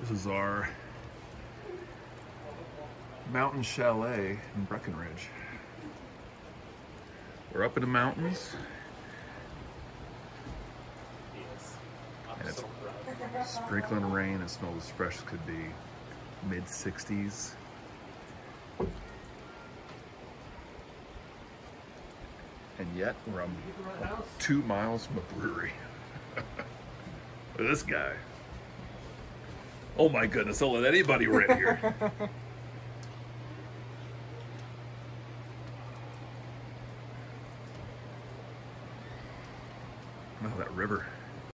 This is our mountain chalet in Breckenridge. We're up in the mountains. And it's sprinkling rain. It smells as fresh as could be. Mid 60s. And yet we're um, two miles from a brewery. This guy. Oh my goodness, I'll let anybody rent here. oh, that river.